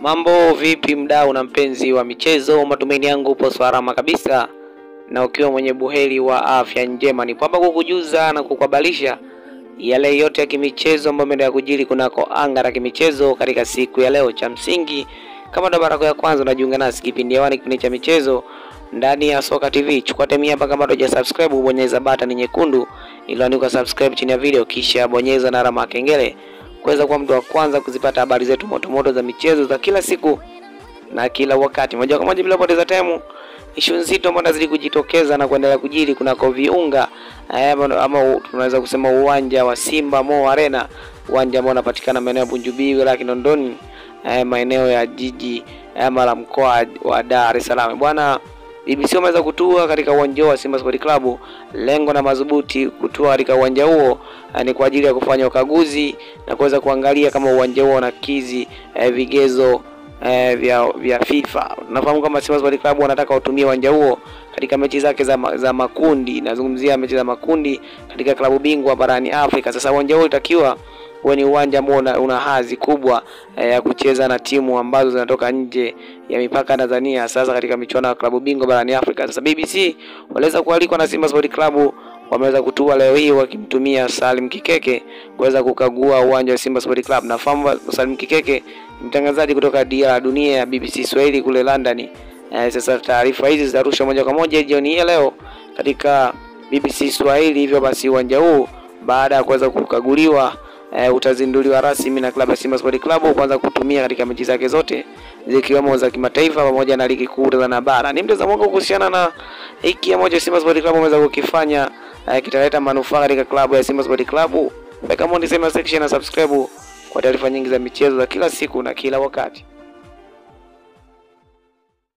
Mambo vipi mdau na mpenzi wa michezo, matumaini yangu upo salama kabisa na ukiwa mwenye buheri wa afya njema. Ni kwamba kukujuza na kukuhabarisha yale yote ya kimichezo ambayo yameendelea kujiri kunako anga la kimichezo katika siku ya leo. Cha msingi, kama ndo mara ya kwanza unajiunga nasi kipindi hewani, kipindi cha michezo ndani ya Soka TV, chukua temia hapa. Kama bado hujasubscribe, bonyeza button nyekundu iliyoandikwa subscribe chini ya video, kisha bonyeza na alama ya kengele kuweza kuwa mtu wa kwanza kuzipata habari zetu motomoto za michezo za kila siku na kila wakati. Moja kwa moja bila kupoteza time, ishu nzito ambayo inazidi kujitokeza na kuendelea kujiri kunako viunga eh, ama ama tunaweza kusema uwanja wa Simba Mo Arena, uwanja ambao unapatikana maeneo ya Bunjubi wilaya ya Kinondoni, eh, maeneo ya jiji ama la mkoa wa Dar es Salaam bwana. BBC wameweza kutua katika uwanja wa Simba Sport Club. Lengo na madhubuti kutua katika uwanja huo eh, ni kwa ajili ya kufanya ukaguzi na kuweza kuangalia kama uwanja huo unakidhi eh, vigezo eh, vya vya FIFA. Tunafahamu kama Simba Sport Club wanataka watumie uwanja huo katika mechi zake za, za makundi. Nazungumzia mechi za makundi katika klabu bingwa barani Afrika. Sasa uwanja huo utakiwa huwe ni uwanja ambao una, una hadhi kubwa ya eh, ya kucheza na timu ambazo zinatoka nje ya mipaka Tanzania, sasa katika michuano ya klabu bingwa barani Afrika. Sasa BBC waliweza kualikwa na Simba Sport Club, wameweza kutua leo hii wakimtumia Salim Kikeke kuweza kukagua uwanja wa Simba Sport Club. Nafahamu Salim Kikeke mtangazaji kutoka Dia Dunia ya BBC Swahili kule London. Eh, sasa taarifa hizi zitarushwa moja kwa moja jioni hii leo katika BBC Swahili. Hivyo basi uwanja huu baada ya kuweza kukaguliwa Uh, utazinduliwa rasmi na klabu ya Simba Sport Club kuanza kutumia katika mechi zake zote zikiwemo za kimataifa pamoja na ligi kuu Tanzania bara. Ni mtazamo wangu kuhusiana na hiki ambacho Simba Sport Club ameweza kukifanya, e, kitaleta manufaa katika klabu ya Simba Sport Club. Weka comment section na subscribe kwa taarifa nyingi za michezo za kila siku na kila wakati.